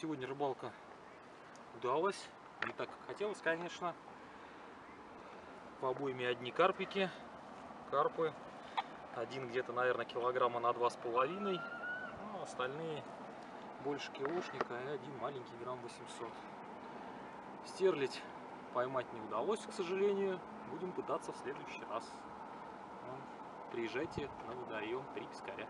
сегодня рыбалка удалась. Не так, как хотелось, конечно. По обойме одни карпики, карпы. Один где-то, наверное, килограмма на два с половиной. Ну, а остальные больше килошника и один маленький грамм 800. Стерлить поймать не удалось, к сожалению. Будем пытаться в следующий раз. Ну, приезжайте на водоем три пескаря.